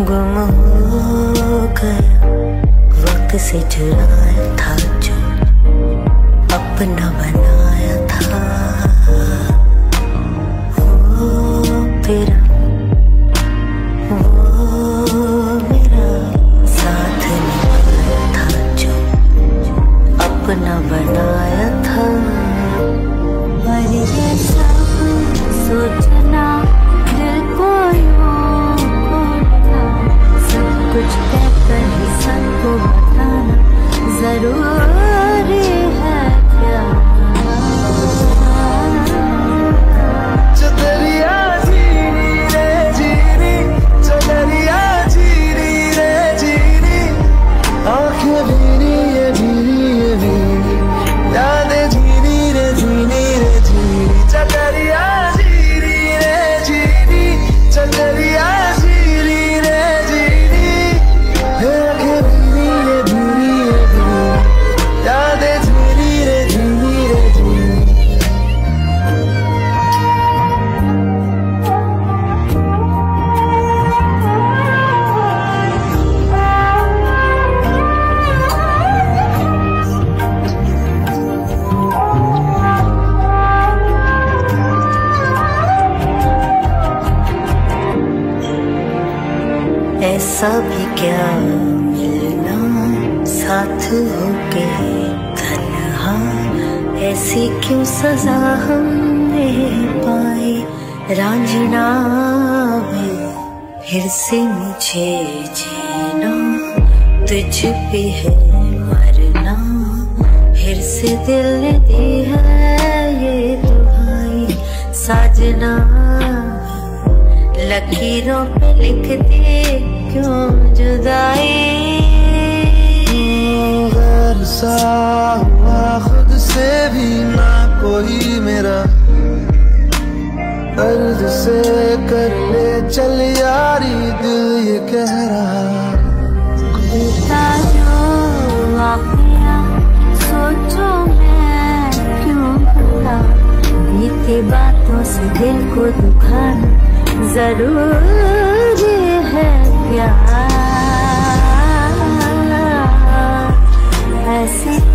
गुम हो गया वक्त से चुराया था जो अपना बनाया था। वो तेरा वो मेरा साथ था अपना ऐसा भी क्या मिलना साथ होके तन्हा, ऐसी क्यों सजा हमने पाई रांझना वे फिर से मुझे जीना, तुझ पे है मरना। फिर से दिल दी है ये दुहाई, साजना लकीरों पे लिख दे क्यों जुदाई हुआ खुद से भी ना कोई मेरा। अर्ज़ से कर ले चल यारी, दिल ये कह ज़रूरी है ऐसे